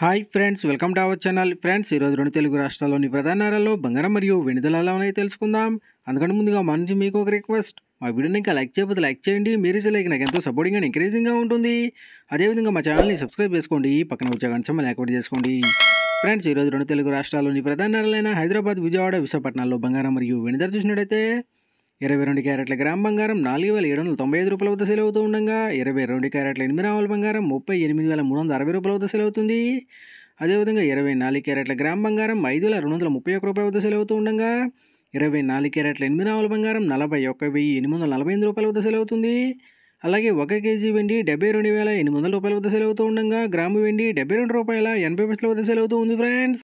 Hi friends welcome to our channel friends ఈరోజు రెండు తెలుగు రాష్ట్రాల్లోని ప్రధాన నగరాల్లో బంగారం మరియు వెనుదల ఎలా ఉన్నాయో తెలుసుకుందాం. అందుకంటే ముందుగా మా నుంచి మీకు ఒక రిక్వెస్ట్ మా వీడియోని ఇంకా లైక్ చేయకపోతే లైక్ చేయండి. మీరు లైక్ నాకు ఎంతో సపోర్టింగ్ అండ్ ఎంకరేజింగ్గా ఉంటుంది. అదేవిధంగా మా ఛానల్ని సబ్స్క్రైబ్ చేసుకోండి. పక్కన వచ్చే గంట సమయం యాక్టివేట్ చేసుకోండి. ఫ్రెండ్స్ ఈరోజు రెండు తెలుగు రాష్ట్రాల్లోని ప్రధాన నగరాలైన హైదరాబాద్ విజయవాడ విశాఖపట్నాల్లో బంగారం మరియు వెనుదల చూసినట్టయితే ఇరవై రెండు క్యారెట్ల గ్రామ్ బంగారం నాలుగు వేల ఏడు వందల తొంభై ఐదు రూపాయల వద్ద సేల్ అవుతూ ఉండగా ఇరవై రెండు క్యారెట్ల ఎనిమిది రావాల బంగారం ముప్పై ఎనిమిది వేల మూడు వందల అరవై రూపాయల వద్ద సేల్ అవుతుంది. అదేవిధంగా ఇరవై నాలుగు క్యారెట్ల గ్రామ్ బంగారం ఐదు వేల రెండు వందల ముప్పై ఒక్క రూపాయల వద్ద సేల్ అవుతూ ఉండగా ఇరవై నాలుగు క్యారెట్ల ఎనిమిది రావాల బంగారం నలభై ఒక్క వెయ్యి ఎనిమిది వందల నలభై ఎనిమిది రూపాయల వద్ద సేల్ అవుతుంది. అలాగే ఒక కేజీ వెండి డెబ్బై రెండు వేల ఎనిమిది వందల రూపాయల వద్ద సేల్ అవుతూ ఉండగా గ్రాము వెండి డెబ్బై రెండు రూపాయల ఎనభై పైసల వద్ద సేల్ అవుతూ ఉంది ఫ్రెండ్స్.